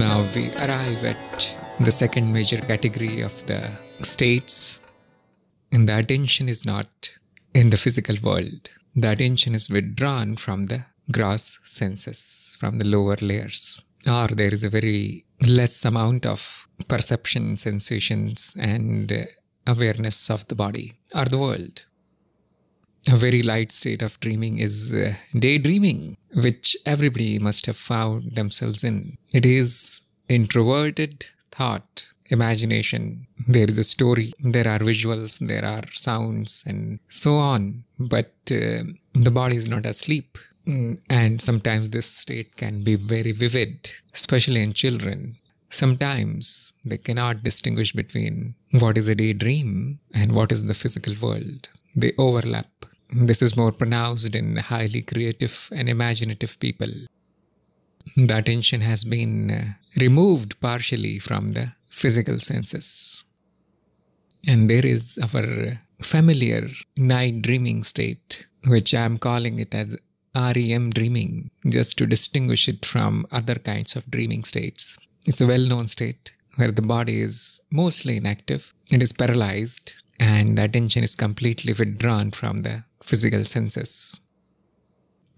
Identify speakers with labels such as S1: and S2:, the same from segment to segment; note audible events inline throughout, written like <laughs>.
S1: Now we arrive at the second major category of the states, and the attention is not in the physical world. The attention is withdrawn from the gross senses, from the lower layers, or there is a very less amount of perception, sensations, and awareness of the body or the world. A very light state of dreaming is uh, daydreaming, which everybody must have found themselves in. It is introverted thought, imagination. There is a story, there are visuals, there are sounds, and so on. But uh, the body is not asleep. Mm, And sometimes this state can be very vivid, especially in children. Sometimes they cannot distinguish between what is a daydream and what is the physical world. They overlap. This is more pronounced in highly creative and imaginative people. The attention has been uh, removed partially from the physical senses. And there is our familiar night dreaming state, which I am calling it as REM dreaming, just to distinguish it from other kinds of dreaming states. It's a well known state where the body is mostly inactive, it is paralyzed, and the attention is completely withdrawn from the physical senses.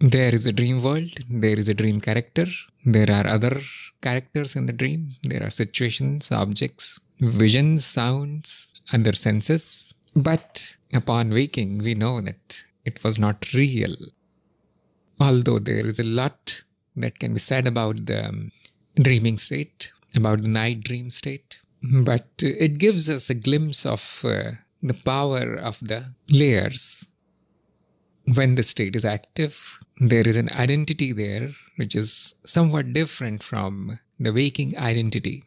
S1: There is a dream world, there is a dream character, there are other characters in the dream, there are situations, objects, visions, sounds, other senses. But upon waking, we know that it was not real. Although there is a lot that can be said about the dreaming state, about the night dream state, but it gives us a glimpse of uh, the power of the layers when the state is active, there is an identity there which is somewhat different from the waking identity,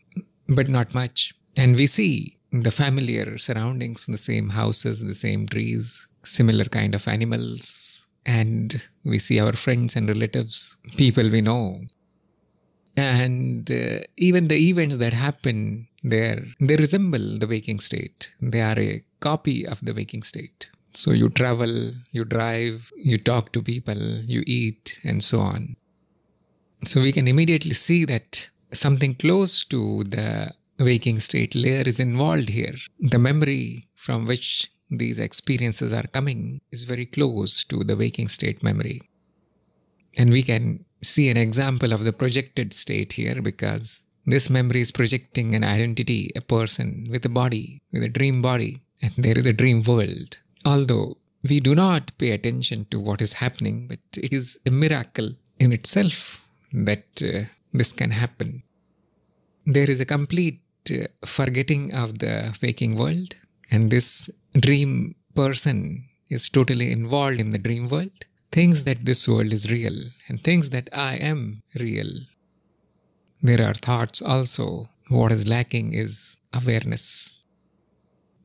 S1: but not much. And we see the familiar surroundings, the same houses, the same trees, similar kind of animals, and we see our friends and relatives, people we know. And uh, even the events that happen there, they resemble the waking state. They are a copy of the waking state. So you travel, you drive, you talk to people, you eat, and so on. So we can immediately see that something close to the waking state layer is involved here. The memory from which these experiences are coming is very close to the waking state memory. And we can see an example of the projected state here because this memory is projecting an identity, a person with a body, with a dream body, and there is a dream world. Although we do not pay attention to what is happening, but it is a miracle in itself that uh, this can happen. There is a complete uh, forgetting of the waking world, and this dream person is totally involved in the dream world, thinks that this world is real, and thinks that I am real. There are thoughts also. What is lacking is awareness.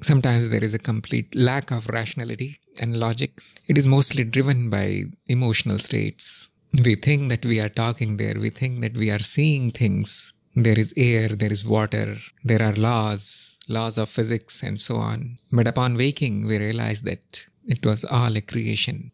S1: Sometimes there is a complete lack of rationality and logic. It is mostly driven by emotional states. We think that we are talking there, we think that we are seeing things. There is air, there is water, there are laws, laws of physics, and so on. But upon waking, we realize that it was all a creation.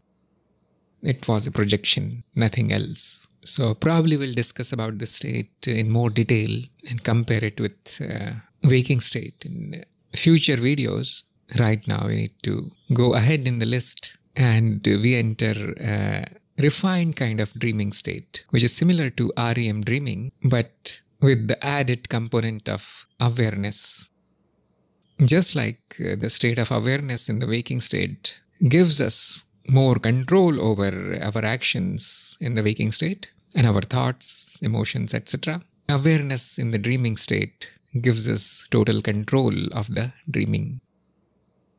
S1: It was a projection, nothing else. So probably we'll discuss about the state in more detail and compare it with uh, waking state in future videos. Right now, we need to go ahead in the list and we enter a refined kind of dreaming state, which is similar to REM dreaming, but with the added component of awareness. Just like uh, the state of awareness in the waking state gives us more control over our actions in the waking state and our thoughts, emotions, etc. Awareness in the dreaming state gives us total control of the dreaming.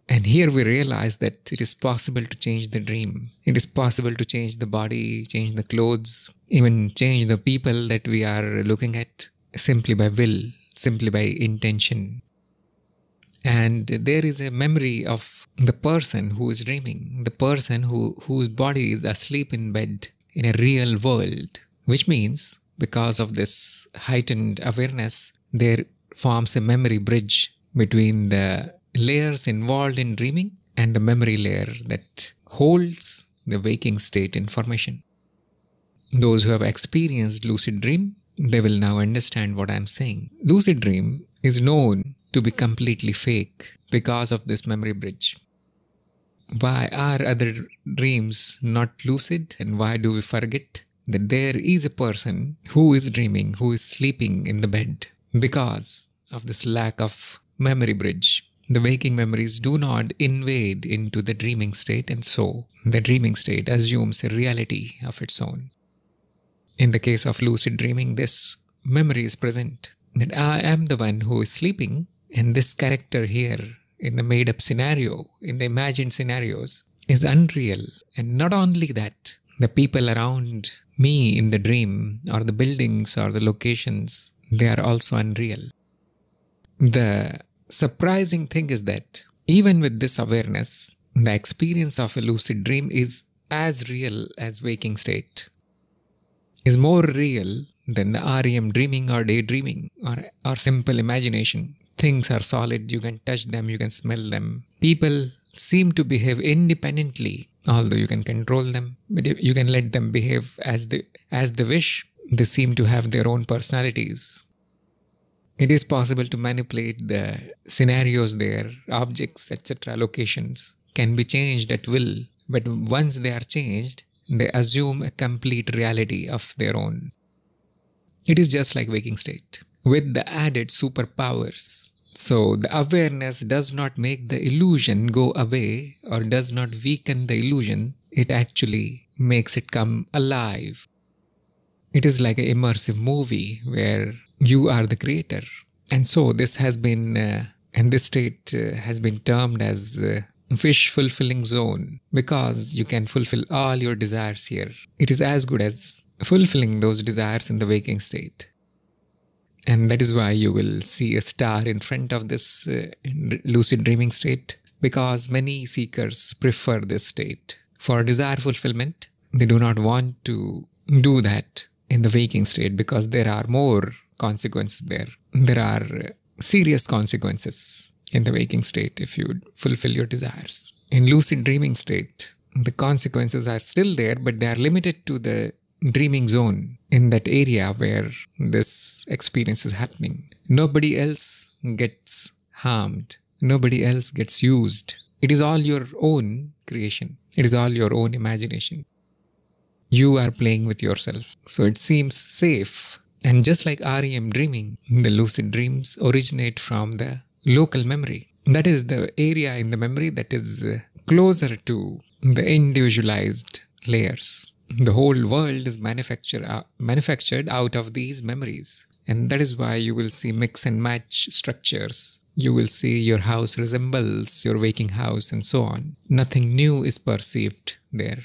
S1: And here we realize that it is possible to change the dream. It is possible to change the body, change the clothes, even change the people that we are looking at simply by will, simply by intention. And there is a memory of the person who is dreaming, the person who, whose body is asleep in bed in a real world, which means because of this heightened awareness, there forms a memory bridge between the layers involved in dreaming and the memory layer that holds the waking state information. Those who have experienced lucid dream they will now understand what I'm saying. Lucid dream is known to be completely fake because of this memory bridge. Why are other dreams not lucid and why do we forget that there is a person who is dreaming, who is sleeping in the bed because of this lack of memory bridge? The waking memories do not invade into the dreaming state, and so the dreaming state assumes a reality of its own. In the case of lucid dreaming, this memory is present that I am the one who is sleeping, and this character here in the made up scenario, in the imagined scenarios, is unreal. And not only that, the people around me in the dream, or the buildings, or the locations, they are also unreal. The surprising thing is that even with this awareness, the experience of a lucid dream is as real as waking state, is more real than the REM dreaming or daydreaming or, or simple imagination. Things are solid, you can touch them, you can smell them. People seem to behave independently, although you can control them, but you can let them behave as they, as they wish. They seem to have their own personalities. It is possible to manipulate the scenarios there, objects, etc., locations can be changed at will, but once they are changed, they assume a complete reality of their own. It is just like waking state with the added superpowers. So the awareness does not make the illusion go away or does not weaken the illusion, it actually makes it come alive. It is like an immersive movie where you are the creator. And so this has been, uh, and this state uh, has been termed as uh, wish fulfilling zone because you can fulfill all your desires here. It is as good as fulfilling those desires in the waking state. And that is why you will see a star in front of this uh, lucid dreaming state because many seekers prefer this state. For desire fulfillment, they do not want to do that in the waking state because there are more consequences there. There are serious consequences in the waking state if you fulfill your desires. In lucid dreaming state, the consequences are still there, but they are limited to the dreaming zone in that area where this experience is happening. Nobody else gets harmed. Nobody else gets used. It is all your own creation. It is all your own imagination. You are playing with yourself. So it seems safe and just like REM dreaming, the lucid dreams originate from the local memory. That is the area in the memory that is uh, closer to the individualized layers. The whole world is manufactured, uh, manufactured out of these memories. And that is why you will see mix and match structures. You will see your house resembles your waking house and so on. Nothing new is perceived there.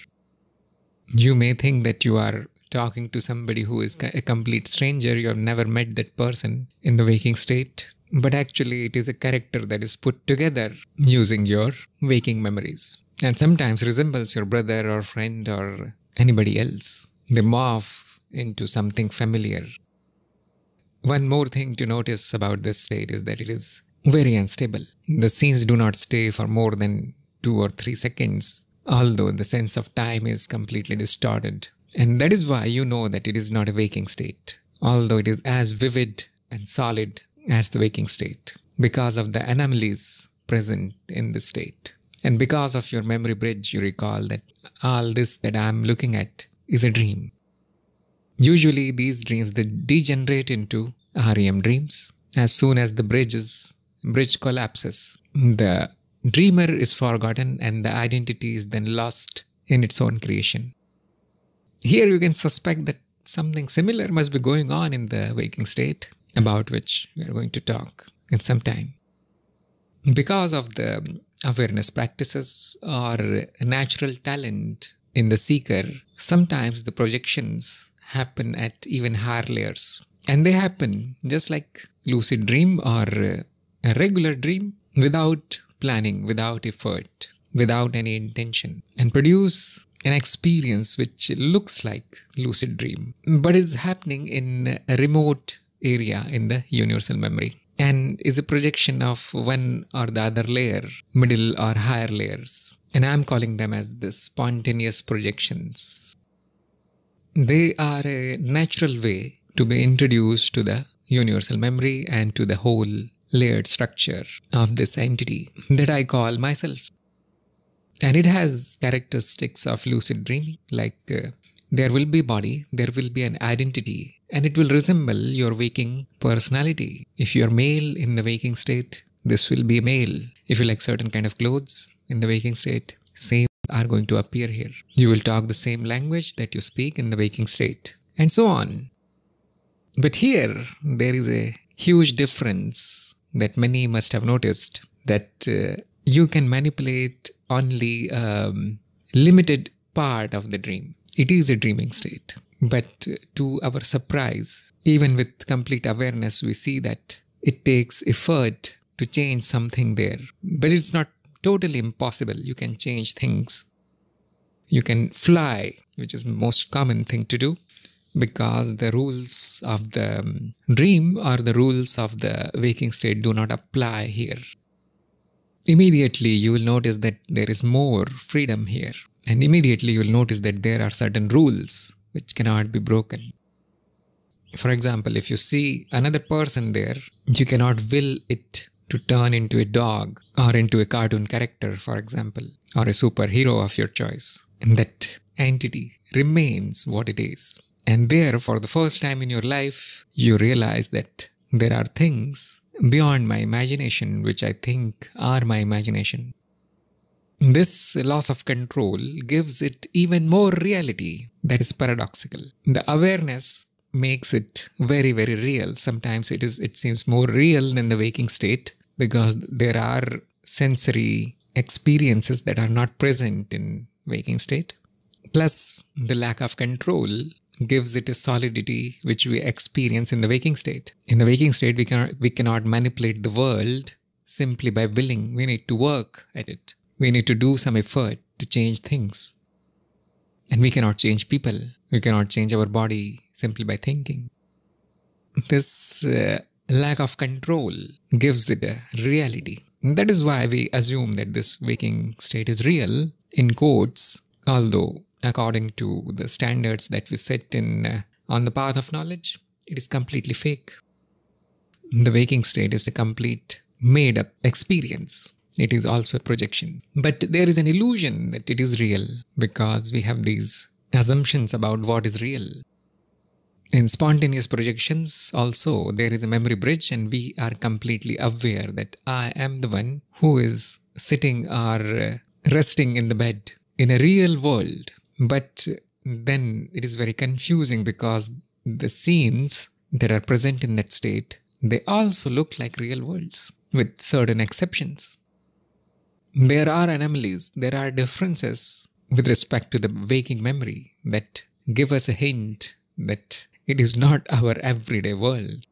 S1: You may think that you are talking to somebody who is a complete stranger, you have never met that person in the waking state, but actually it is a character that is put together using your waking memories and sometimes resembles your brother or friend or anybody else. They morph into something familiar. One more thing to notice about this state is that it is very unstable. The scenes do not stay for more than two or three seconds, although the sense of time is completely distorted. And that is why you know that it is not a waking state, although it is as vivid and solid as the waking state, because of the anomalies present in the state. And because of your memory bridge, you recall that all this that I am looking at is a dream. Usually, these dreams they degenerate into REM dreams as soon as the bridge, is, bridge collapses. The dreamer is forgotten and the identity is then lost in its own creation. Here you can suspect that something similar must be going on in the waking state, about which we are going to talk in some time. Because of the awareness practices or natural talent in the seeker, sometimes the projections happen at even higher layers. And they happen just like lucid dream or a regular dream without planning, without effort, without any intention, and produce an experience which looks like lucid dream, but it's happening in a remote area in the universal memory and is a projection of one or the other layer, middle or higher layers. And I'm calling them as the spontaneous projections. They are a natural way to be introduced to the universal memory and to the whole layered structure of this entity that I call myself. And it has characteristics of lucid dreaming, like uh, there will be body, there will be an identity, and it will resemble your waking personality. If you're male in the waking state, this will be male. If you like certain kind of clothes in the waking state, same are going to appear here. You will talk the same language that you speak in the waking state, and so on. But here, there is a huge difference that many must have noticed that uh, you can manipulate only a um, limited part of the dream. It is a dreaming state. But to our surprise, even with complete awareness, we see that it takes effort to change something there. But it's not totally impossible. You can change things. You can fly, which is the most common thing to do because the rules of the um, dream or the rules of the waking state do not apply here. Immediately you will notice that there is more freedom here and immediately you will notice that there are certain rules which cannot be broken. For example, if you see another person there, you cannot will it to turn into a dog or into a cartoon character, for example, or a superhero of your choice. And that entity remains what it is. And there, for the first time in your life, you realize that there are things beyond my imagination which I think are my imagination. This loss of control gives it even more reality that is paradoxical. The awareness makes it very very real sometimes it is it seems more real than the waking state because there are sensory experiences that are not present in waking state plus the lack of control gives it a solidity which we experience in the waking state. In the waking state, we cannot, we cannot manipulate the world simply by willing. We need to work at it. We need to do some effort to change things. And we cannot change people. We cannot change our body simply by thinking. This uh, lack of control gives it a reality. And that is why we assume that this waking state is real, in quotes, although according to the standards that we set in uh, on the path of knowledge, it is completely fake. The waking state is a complete made up experience. It is also a projection. But there is an illusion that it is real because we have these assumptions about what is real. In spontaneous projections, also, there is a memory bridge, and we are completely aware that I am the one who is sitting or uh, resting in the bed in a real world but then it is very confusing because the scenes that are present in that state, they also look like real worlds with certain exceptions. There are anomalies, there are differences with respect to the waking memory that give us a hint that it is not <laughs> our everyday world.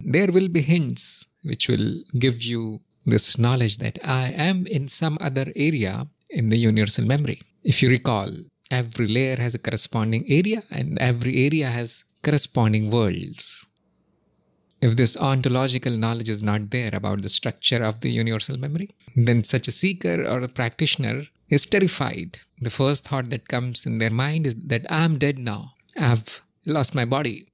S1: There will be hints which will give you this knowledge that I am in some other area in the universal memory. If you recall, every layer has a corresponding area and every area has corresponding worlds. If this ontological knowledge is not there about the structure of the universal memory, then such a seeker or a practitioner is terrified. The first thought that comes in their mind is that I'm dead now. I've lost my body.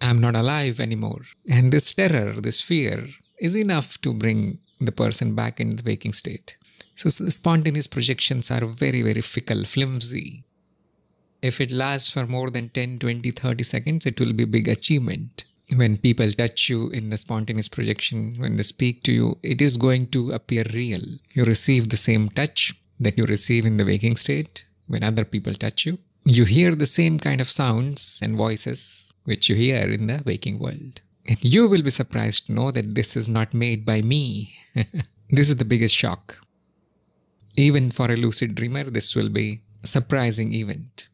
S1: I'm not alive anymore. And this terror, this fear, is enough to bring the person back into the waking state. So, spontaneous projections are very, very fickle, flimsy. If it lasts for more than 10, 20, 30 seconds, it will be big achievement. When people touch you in the spontaneous projection, when they speak to you, it is going to appear real. You receive the same touch that you receive in the waking state when other people touch you. You hear the same kind of sounds and voices which you hear in the waking world. And you will be surprised to know that this is not made by me. <laughs> this is the biggest shock. Even for a lucid dreamer, this will be a surprising event.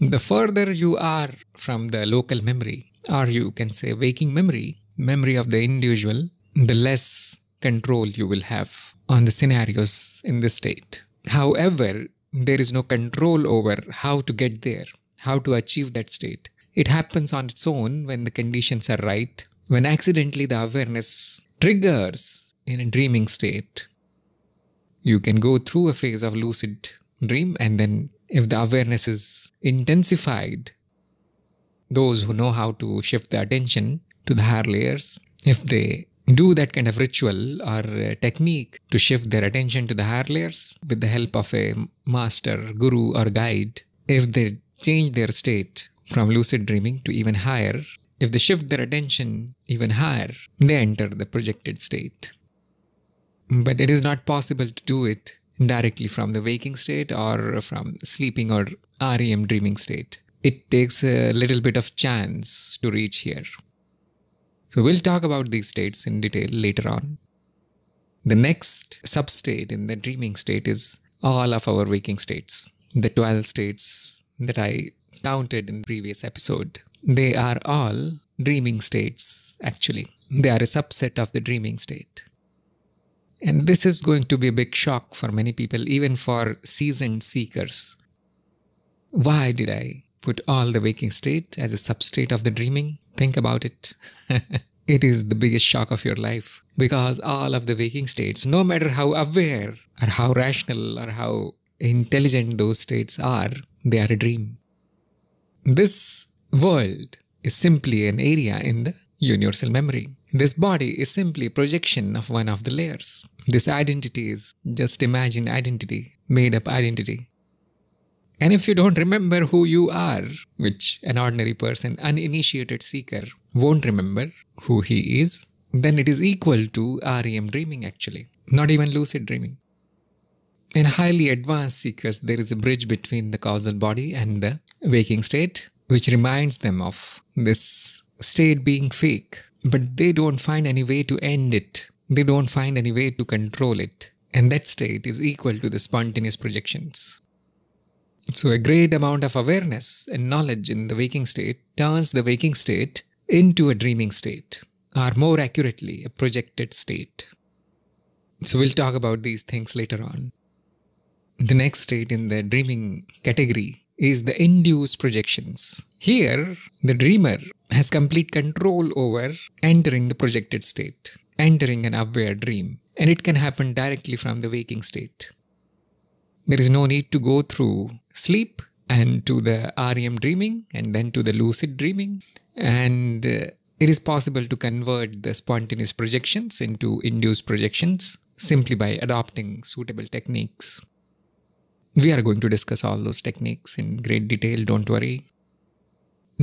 S1: The further you are from the local memory, or you can say waking memory, memory of the individual, the less control you will have on the scenarios in this state. However, there is no control over how to get there, how to achieve that state. It happens on its own when the conditions are right, when accidentally the awareness triggers in a dreaming state you can go through a phase of lucid dream and then if the awareness is intensified those who know how to shift the attention to the higher layers, if they do that kind of ritual or technique to shift their attention to the higher layers with the help of a master, guru, or guide, if they change their state from lucid dreaming to even higher, if they shift their attention even higher, they enter the projected state. But it is not possible to do it directly from the waking state or from sleeping or REM dreaming state. It takes a little bit of chance to reach here. So we'll talk about these states in detail later on. The next substate in the dreaming state is all of our waking states, the 12 states that I counted in the previous episode. They are all dreaming states actually. They are a subset of the dreaming state. And this is going to be a big shock for many people, even for seasoned seekers. Why did I put all the waking state as a substate of the dreaming? Think about it. <laughs> it is the biggest shock of your life because all of the waking states, no matter how aware or how rational or how intelligent those states are, they are a dream. This world is simply an area in the universal memory. This body is simply a projection of one of the layers. This identity is just imagined identity, made up identity. And if you don't remember who you are, which an ordinary person, uninitiated seeker, won't remember who he is, then it is equal to REM dreaming actually, not even lucid dreaming. In highly advanced seekers, there is a bridge between the causal body and the waking state, which reminds them of this state being fake, but they don't find any way to end it. They don't find any way to control it. And that state is equal to the spontaneous projections. So, a great amount of awareness and knowledge in the waking state turns the waking state into a dreaming state, or more accurately, a projected state. So, we'll talk about these things later on. The next state in the dreaming category is the induced projections. Here, the dreamer has complete control over entering the projected state, entering an aware dream, and it can happen directly from the waking state. There is no need to go through sleep and to the REM dreaming and then to the lucid dreaming. And uh, it is possible to convert the spontaneous projections into induced projections simply by adopting suitable techniques. We are going to discuss all those techniques in great detail, don't worry.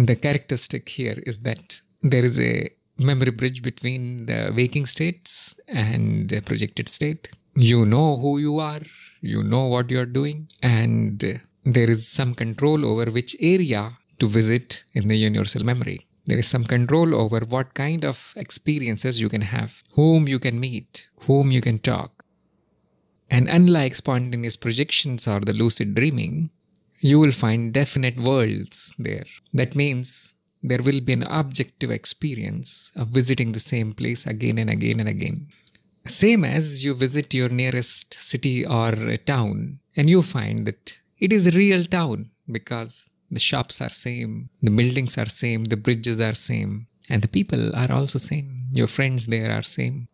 S1: The characteristic here is that there is a memory bridge between the waking states and the projected state. You know who you are, you know what you are doing, and there is some control over which area to visit in the universal memory. There is some control over what kind of experiences you can have, whom you can meet, whom you can talk, and unlike spontaneous projections or the lucid dreaming, you will find definite worlds there. That means there will be an objective experience of visiting the same place again and again and again. Same as you visit your nearest city or town and you find that it is a real town because the shops are same, the buildings are same, the bridges are same, and the people are also same. Your friends there are same.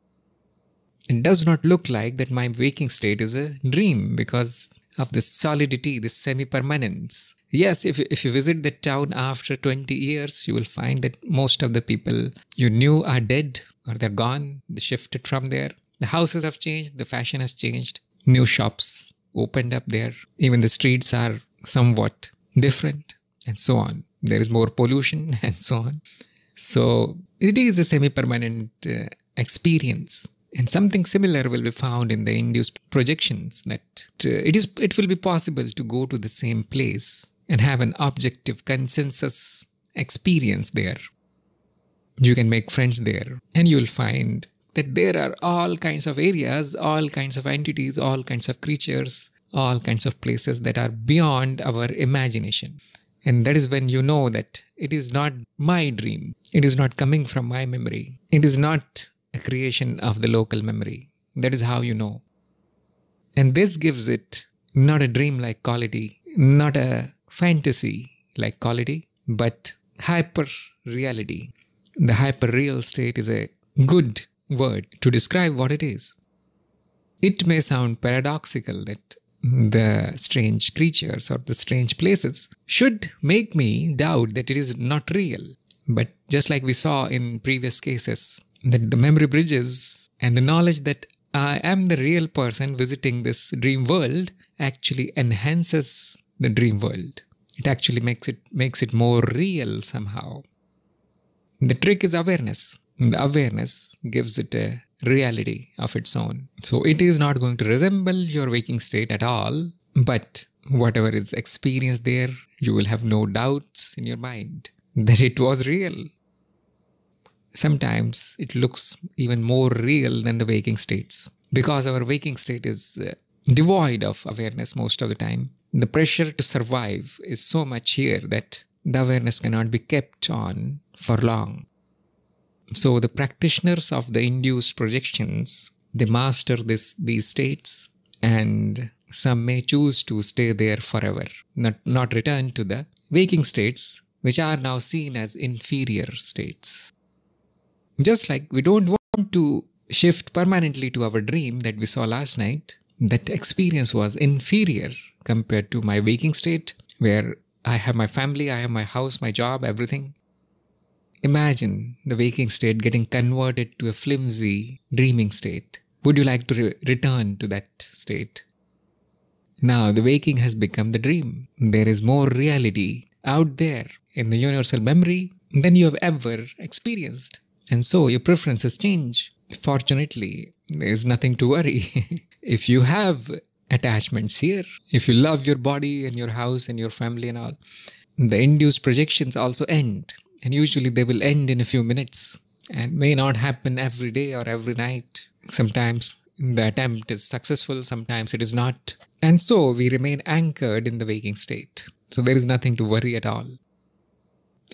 S1: It does not look like that my waking state is a dream because of the solidity, the semi permanence. Yes, if, if you visit the town after 20 years, you will find that most of the people you knew are dead or they're gone, they shifted from there. The houses have changed, the fashion has changed, new shops opened up there, even the streets are somewhat different, and so on. There is more pollution, <laughs> and so on. So, it is a semi permanent uh, experience and something similar will be found in the induced projections that uh, it is it will be possible to go to the same place and have an objective consensus experience there. You can make friends there and you will find that there are all kinds of areas, all kinds of entities, all kinds of creatures, all kinds of places that are beyond our imagination. And that is when you know that it is not my dream. It is not coming from my memory. It is not a creation of the local memory. That is how you know. And this gives it not a dream-like quality, not a fantasy-like quality, but hyper reality. The hyper real state is a good word to describe what it is. It may sound paradoxical that the strange creatures or the strange places should make me doubt that it is not real. But just like we saw in previous cases, that the memory bridges and the knowledge that I am the real person visiting this dream world actually enhances the dream world. It actually makes it makes it more real somehow. The trick is awareness. The awareness gives it a reality of its own. So it is not going to resemble your waking state at all, but whatever is experienced there, you will have no doubts in your mind that it was real. Sometimes it looks even more real than the waking states because our waking state is uh, devoid of awareness most of the time. The pressure to survive is so much here that the awareness cannot be kept on for long. So the practitioners of the induced projections, they master this these states and some may choose to stay there forever, not, not return to the waking states, which are now seen as inferior states. Just like we don't want to shift permanently to our dream that we saw last night, that experience was inferior compared to my waking state, where I have my family, I have my house, my job, everything. Imagine the waking state getting converted to a flimsy dreaming state. Would you like to re- return to that state? Now, the waking has become the dream. There is more reality out there in the universal memory than you have ever experienced. And so your preferences change. Fortunately, there is nothing to worry. <laughs> if you have attachments here, if you love your body and your house and your family and all, the induced projections also end and usually they will end in a few minutes and may not happen every day or every night. Sometimes the attempt is successful, sometimes it is not. And so we remain anchored in the waking state. So there is nothing to worry at all.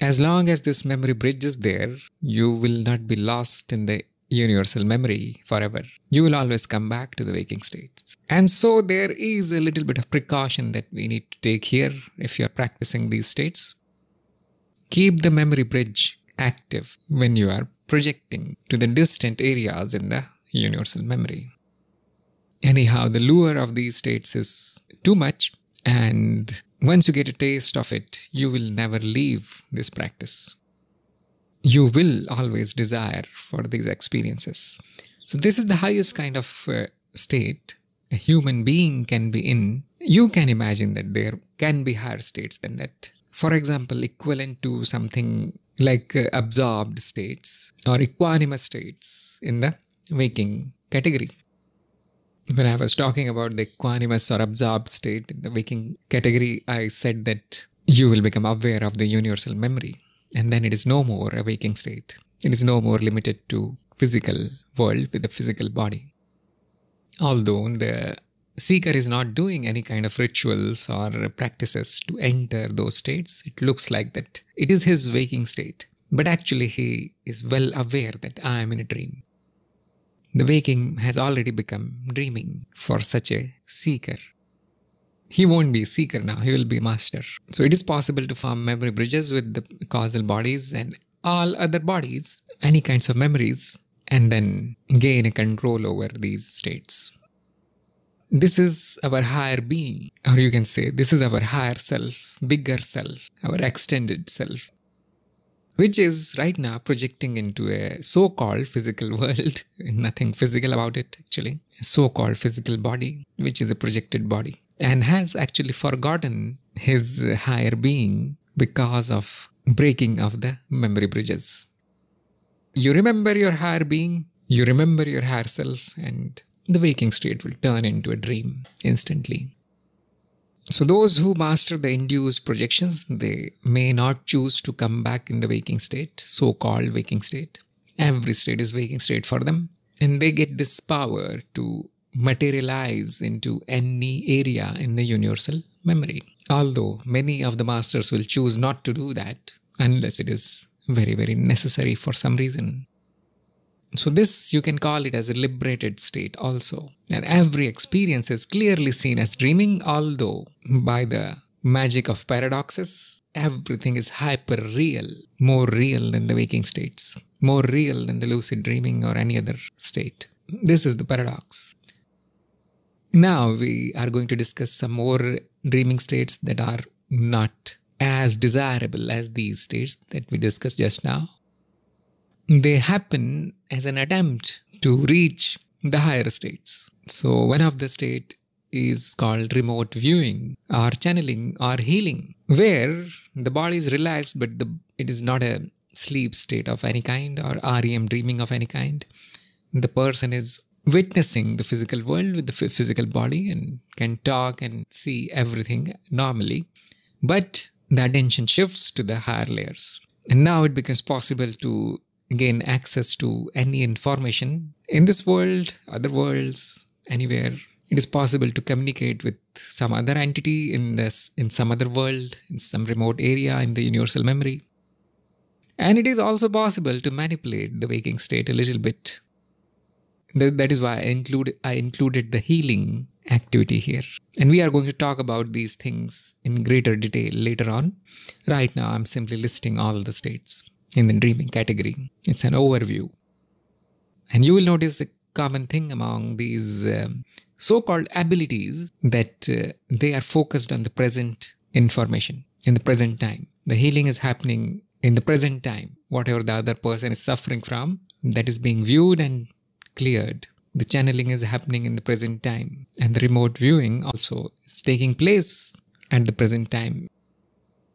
S1: As long as this memory bridge is there, you will not be lost in the universal memory forever. You will always come back to the waking states. And so there is a little bit of precaution that we need to take here if you are practicing these states. Keep the memory bridge active when you are projecting to the distant areas in the universal memory. Anyhow, the lure of these states is too much, and once you get a taste of it, you will never leave this practice. You will always desire for these experiences. So, this is the highest kind of uh, state a human being can be in. You can imagine that there can be higher states than that for example, equivalent to something like uh, absorbed states or equanimous states in the waking category. When I was talking about the equanimous or absorbed state in the waking category, I said that you will become aware of the universal memory and then it is no more a waking state. It is no more limited to physical world with the physical body. Although the seeker is not doing any kind of rituals or practices to enter those states. It looks like that it is his waking state, but actually he is well aware that I am in a dream. The waking has already become dreaming for such a seeker. He won't be a seeker now, he will be a master. So it is possible to form memory bridges with the causal bodies and all other bodies, any kinds of memories, and then gain a control over these states. This is our higher being, or you can say this is our higher self, bigger self, our extended self, which is right now projecting into a so called physical world. <laughs> Nothing physical about it, actually. So called physical body, which is a projected body, and has actually forgotten his higher being because of breaking of the memory bridges. You remember your higher being, you remember your higher self, and the waking state will turn into a dream instantly. So those who master the induced projections, they may not choose to come back in the waking state, so-called waking state. Every state is waking state for them. And they get this power to materialize into any area in the universal memory. Although many of the masters will choose not to do that unless it is very, very necessary for some reason. So, this you can call it as a liberated state also. And every experience is clearly seen as dreaming, although by the magic of paradoxes, everything is hyper real, more real than the waking states, more real than the lucid dreaming or any other state. This is the paradox. Now we are going to discuss some more dreaming states that are not as desirable as these states that we discussed just now. They happen as an attempt to reach the higher states. So one of the state is called remote viewing or channeling or healing, where the body is relaxed but the, it is not a sleep state of any kind or REM dreaming of any kind. The person is witnessing the physical world with the physical body and can talk and see everything normally. But the attention shifts to the higher layers. And now it becomes possible to gain access to any information in this world, other worlds, anywhere. It is possible to communicate with some other entity in this in some other world, in some remote area in the universal memory. And it is also possible to manipulate the waking state a little bit. That is why I, include, I included the healing activity here. And we are going to talk about these things in greater detail later on. Right now, I'm simply listing all the states in the dreaming category. It's an overview. And you will notice a common thing among these um, so called abilities that uh, they are focused on the present information in the present time. The healing is happening in the present time. Whatever the other person is suffering from, that is being viewed and cleared. The channeling is happening in the present time, and the remote viewing also is taking place at the present time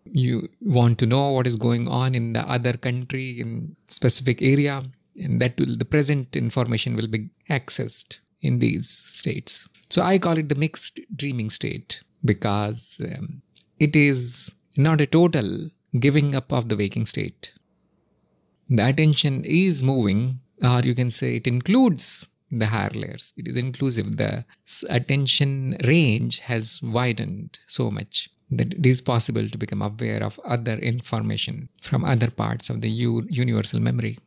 S1: you want to know what is going on in the other country in specific area and that will the present information will be accessed in these states. So i call it the mixed dreaming state because um, it is not a total giving up of the waking state. The attention is moving or you can say it includes the higher layers. It is inclusive. The attention range has widened so much that it is possible to become aware of other information from other parts of the universal memory.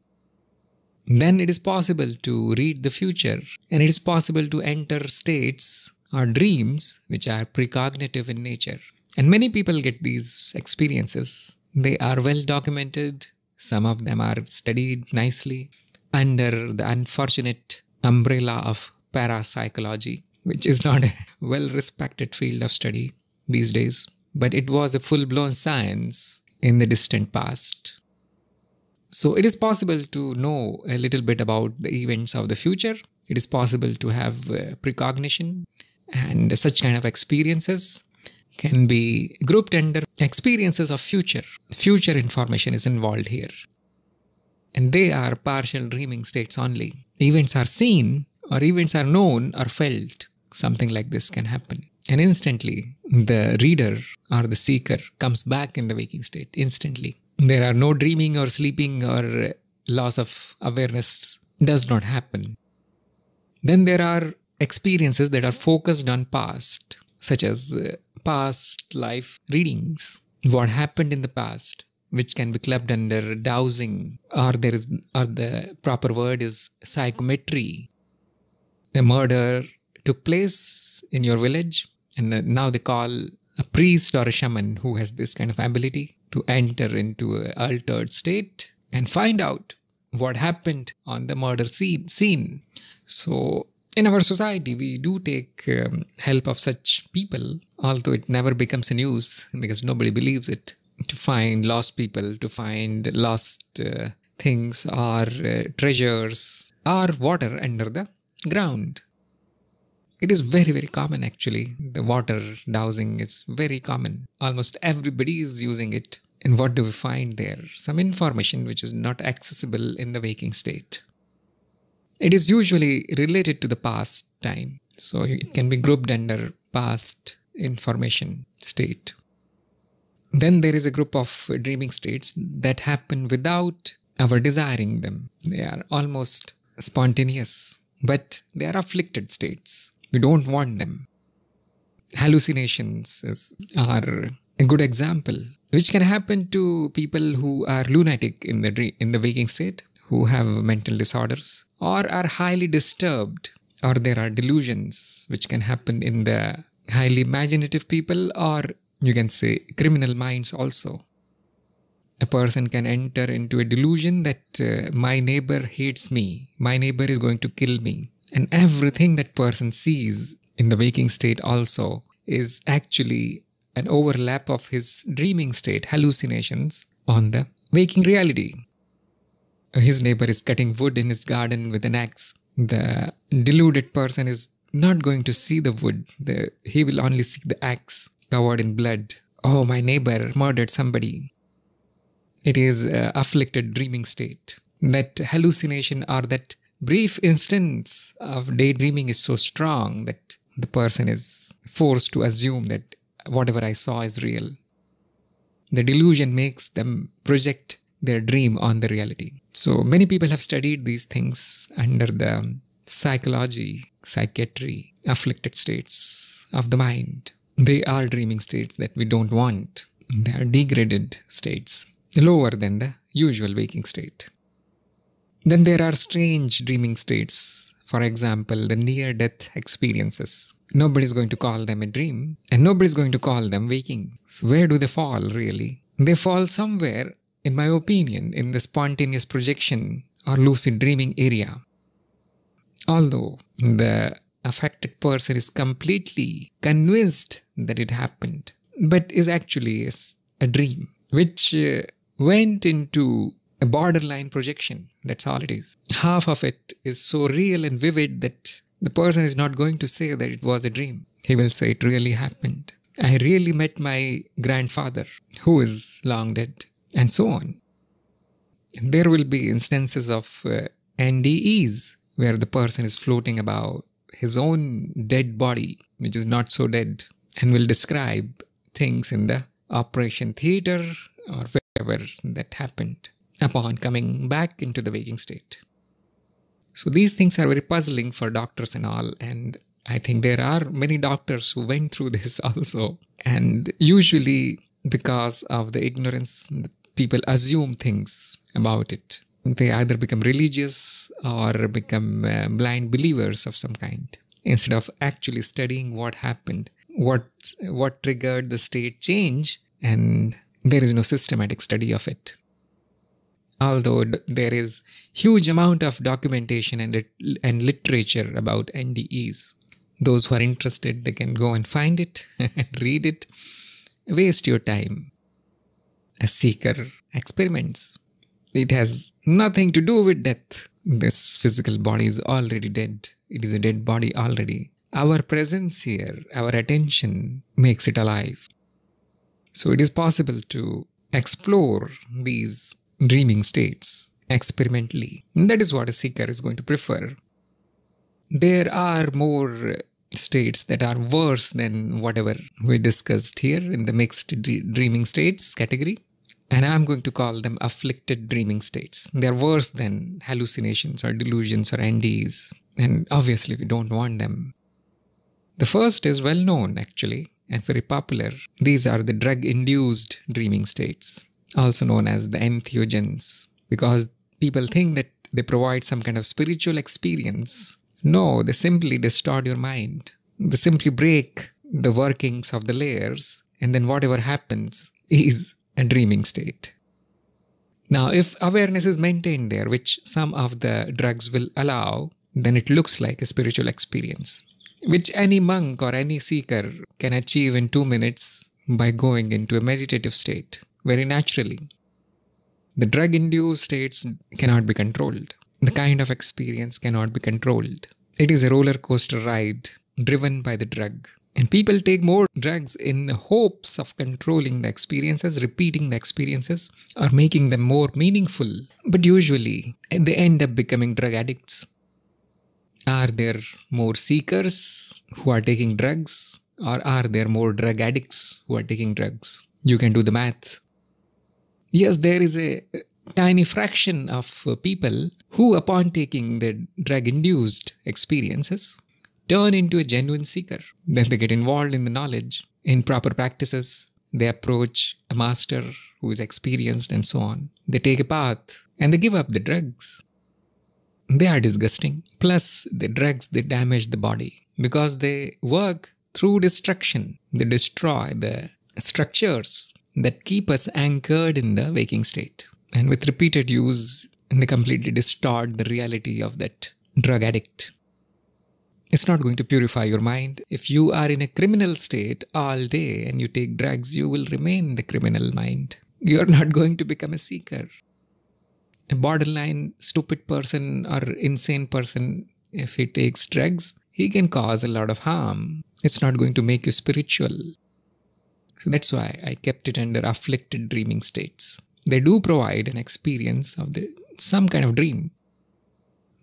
S1: Then it is possible to read the future and it is possible to enter states or dreams which are precognitive in nature. And many people get these experiences. They are well documented, some of them are studied nicely under the unfortunate umbrella of parapsychology, which is not a <laughs> well respected field of study these days, but it was a full blown science in the distant past. So it is possible to know a little bit about the events of the future. It is possible to have uh, precognition and such kind of experiences can be grouped under experiences of future. Future information is involved here. And they are partial dreaming states only. Events are seen or events are known or felt. Something like this can happen. And instantly, the reader or the seeker comes back in the waking state. Instantly. There are no dreaming or sleeping or loss of awareness does not happen. Then there are experiences that are focused on past, such as uh, past life readings, what happened in the past, which can be clubbed under dowsing, or there is, or the proper word is psychometry. A murder took place in your village, and now they call a priest or a shaman who has this kind of ability to enter into an altered state and find out what happened on the murder scene. scene. So, in our society, we do take um, help of such people, although it never becomes a news because nobody believes it, to find lost people, to find lost uh, things or uh, treasures or water under the ground. It is very, very common actually. The water dowsing is very common. Almost everybody is using it. And what do we find there? Some information which is not accessible in the waking state. It is usually related to the past time. So it can be grouped under past information state. Then there is a group of dreaming states that happen without our desiring them. They are almost spontaneous, but they are afflicted states. We don't want them. Hallucinations is, are a good example, which can happen to people who are lunatic in the in the waking state, who have mental disorders, or are highly disturbed, or there are delusions which can happen in the highly imaginative people, or you can say criminal minds also. A person can enter into a delusion that uh, my neighbor hates me, my neighbor is going to kill me, and everything that person sees in the waking state also is actually an overlap of his dreaming state, hallucinations on the waking reality. His neighbor is cutting wood in his garden with an axe. The deluded person is not going to see the wood, the, he will only see the axe covered in blood. Oh, my neighbor murdered somebody. It is afflicted dreaming state. That hallucination or that brief instance of daydreaming is so strong that the person is forced to assume that whatever I saw is real. The delusion makes them project their dream on the reality. So many people have studied these things under the psychology, psychiatry, afflicted states of the mind. They are dreaming states that we don't want. They are degraded states, lower than the usual waking state. Then there are strange dreaming states, for example, the near death experiences. Nobody's going to call them a dream, and nobody's going to call them waking. So where do they fall, really? They fall somewhere, in my opinion, in the spontaneous projection or lucid dreaming area. Although the affected person is completely convinced that it happened, but is actually a dream which uh, went into a borderline projection. That's all it is. Half of it is so real and vivid that the person is not going to say that it was a dream. He will say it really happened. I really met my grandfather, who is long dead, and so on. There will be instances of uh, NDEs where the person is floating about his own dead body, which is not so dead, and will describe things in the operation theater or wherever that happened upon coming back into the waking state. So these things are very puzzling for doctors and all, and I think there are many doctors who went through <laughs> this also. And usually, because of the ignorance, people assume things about it they either become religious or become uh, blind believers of some kind instead of actually studying what happened what what triggered the state change and there is no systematic study of it although there is huge amount of documentation and and literature about NDEs those who are interested they can go and find it <laughs> and read it waste your time a seeker experiments it has nothing to do with death. This physical body is already dead. It is a dead body already. Our presence here, our attention makes it alive. So it is possible to explore these dreaming states experimentally. That is what a seeker is going to prefer. There are more states that are worse than whatever we discussed here in the mixed dreaming states category and I'm going to call them afflicted dreaming states. They're worse than hallucinations or delusions or NDs, and obviously we don't want them. The first is well known actually and very popular. These are the drug induced dreaming states, also known as the entheogens, because people think that they provide some kind of spiritual experience. No, they simply distort your mind. They simply break the workings of the layers, and then whatever happens is a dreaming state. Now, if awareness is maintained there, which some of the drugs will allow, then it looks like a spiritual experience, which any monk or any seeker can achieve in two minutes by going into a meditative state very naturally. The drug induced states cannot be controlled. The kind of experience cannot be controlled. It is a roller coaster ride driven by the drug. And people take more drugs in hopes of controlling the experiences, repeating the experiences, or making them more meaningful. But usually, they end up becoming drug addicts. Are there more seekers who are taking drugs? Or are there more drug addicts who are taking drugs? You can do the math. Yes, there is a tiny fraction of uh, people who, upon taking the drug induced experiences, turn into a genuine seeker. Then they get involved in the knowledge. In proper practices, they approach a master who is experienced and so on. They take a path and they give up the drugs. They are disgusting. Plus, the drugs they damage the body because they work through destruction. They destroy the structures that keep us anchored in the waking state. And with repeated use, they completely distort the reality of that drug addict. It's not going to purify your mind. If you are in a criminal state all day and you take drugs, you will remain the criminal mind. You're not going to become a seeker. A borderline stupid person or insane person, if he takes drugs, he can cause a lot of harm. It's not going to make you spiritual. So that's why I kept it under afflicted dreaming states. They do provide an experience of the, some kind of dream.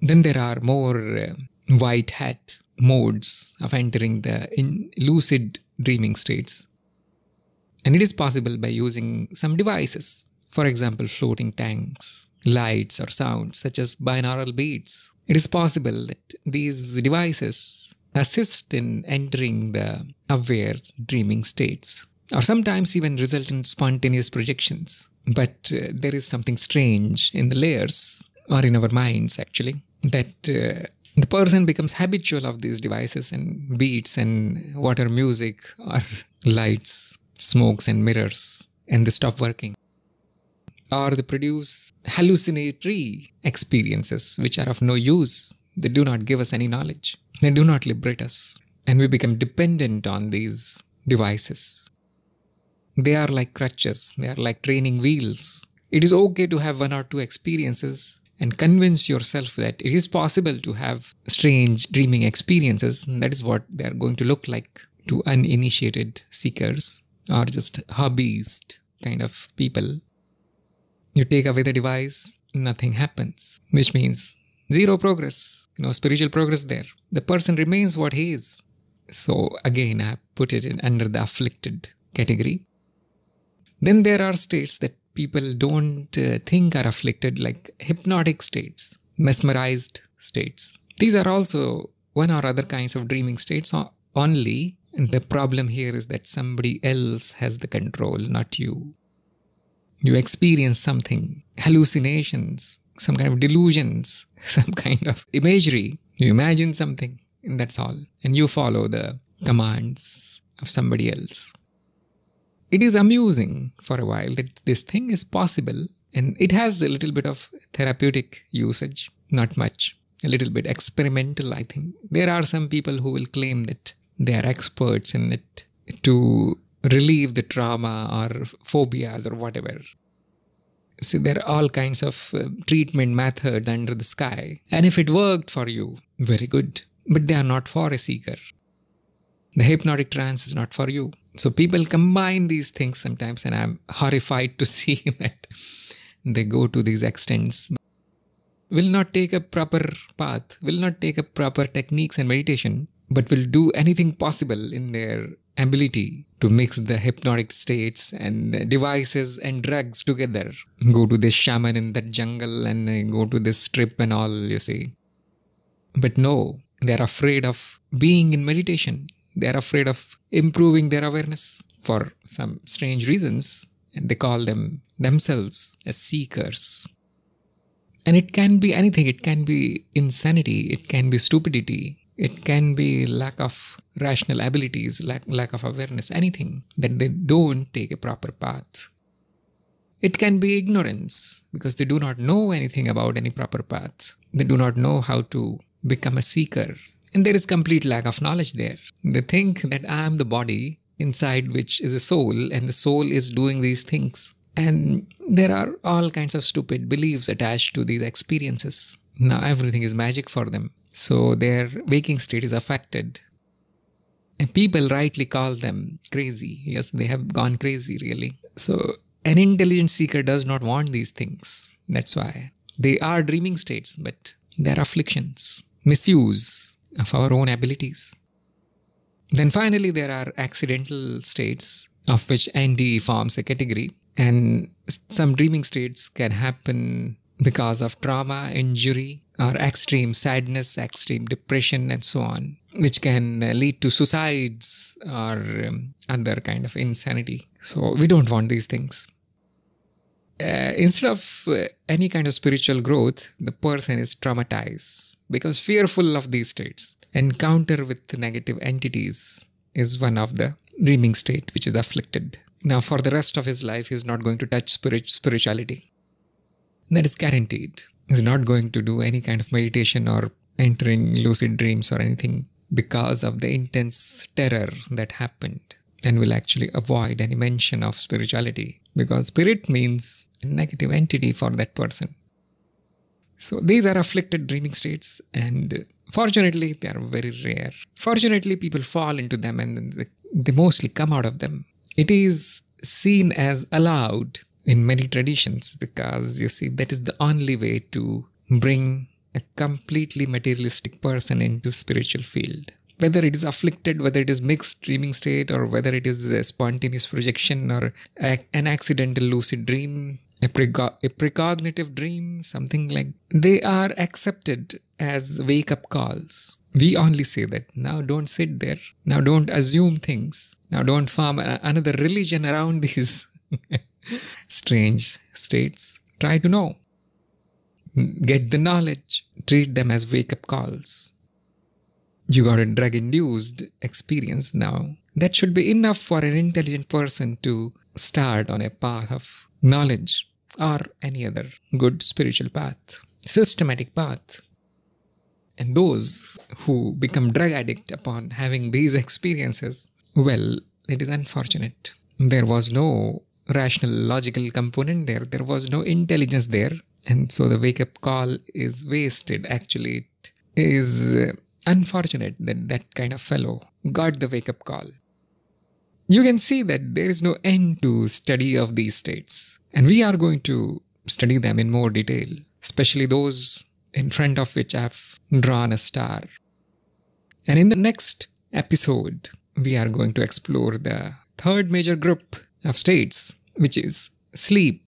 S1: Then there are more uh, white hat modes of entering the lucid dreaming states. And it is possible by using some devices, for example, floating tanks, lights, or sounds such as binaural beats. It is possible that these devices assist in entering the aware dreaming states, or sometimes even result in spontaneous projections. But uh, there is something strange in the layers, or in our minds actually, that uh, the person becomes habitual of these devices and beats and water music or lights, smokes and mirrors, and they stop working. Or they produce hallucinatory experiences which are of no use. They do not give us any knowledge. They do not liberate us. And we become dependent on these devices. They are like crutches, they are like training wheels. It is okay to have one or two experiences and convince yourself that it is possible to have strange dreaming experiences. that is what they are going to look like to uninitiated seekers or just hobbyist kind of people. You take away the device, nothing happens, which means zero progress, know, spiritual progress there. The person remains what he is. So again, I put it in under the afflicted category. Then there are states that people don't uh, think are afflicted, like hypnotic states, mesmerized states. These are also one or other kinds of dreaming states only. The problem here is that somebody else has the control, not you. You experience something, hallucinations, some kind of delusions, <laughs> some kind of imagery. You imagine something, and that's all. And you follow the commands of somebody else it is amusing for a while that this thing is possible and it has a little bit of therapeutic usage, not much, a little bit experimental, I think. There are some people who will claim that they are experts in it to relieve the trauma or phobias or whatever. See, there are all kinds of uh, treatment methods under the sky. And if it worked for you, very good. But they are not for a seeker. The hypnotic trance is not for you. So people combine these things sometimes, and I'm horrified to <laughs> see that they go to these extents. Will not take a proper path, will not take a proper techniques and meditation, but will do anything possible in their ability to mix the hypnotic states and devices and drugs together. Go to this shaman in that jungle and go to this trip and all, you see. But no, they're afraid of being in meditation they are afraid of improving their awareness for some strange reasons, and they call them themselves as seekers. And it can be anything, it can be insanity, it can be stupidity, it can be lack of rational abilities, lack, lack of awareness, anything that they don't take a proper path. It can be ignorance because they do not know anything about any proper path. They do not know how to become a seeker and there is complete lack of knowledge there. They think that I am the body inside which is a soul, and the soul is doing these things. And there are all kinds of stupid beliefs attached to these experiences. Now everything is magic for them. So their waking state is affected. And people rightly call them crazy. Yes, they have gone crazy, really. So an intelligent seeker does not want these things. That's why. They are dreaming states, but they're afflictions. Misuse of our own abilities. Then finally, there are accidental states of which ND forms a category, and some dreaming states can happen because of trauma, injury, or extreme sadness, extreme depression, and so on, which can lead to suicides or um, other kind of insanity. So we don't want these things. Uh, instead of uh, any kind of spiritual growth, the person is traumatized becomes fearful of these states. Encounter with negative entities is one of the dreaming state which is afflicted. Now, for the rest of his life, he is not going to touch spirit, spirituality. That is guaranteed. He's not going to do any kind of meditation or entering lucid dreams or anything. because of the intense terror that happened and will actually avoid any mention of spirituality because spirit means a negative entity for that person. So these are afflicted dreaming states, and fortunately, they are very rare. Fortunately, people fall into them and they mostly come out of them. It is seen as allowed in many traditions because you see, that is the only way to bring a completely materialistic person into spiritual field whether it is afflicted whether it is mixed dreaming state or whether it is a spontaneous projection or a, an accidental lucid dream a, a precognitive dream something like they are accepted as wake up calls. We only say that. Now don't sit there. Now don't assume things. Now don't form another religion around <laughs> these strange states. Try to know. Get the knowledge, treat them as wake up calls. You got a drug induced experience now. That should be enough for an intelligent person to start on a path of knowledge or any other good spiritual path, systematic path. And those who become drug addict upon having these experiences, well, it is unfortunate. There was no rational logical component there, there was no intelligence there and so the wake up call is wasted actually it is unfortunate that that kind of fellow got the wake up call. You can see that there is no end to study of these states and we are going to study them in more detail especially those in front of which i've drawn a star. And in the next episode we are going to explore the third major group of states which is sleep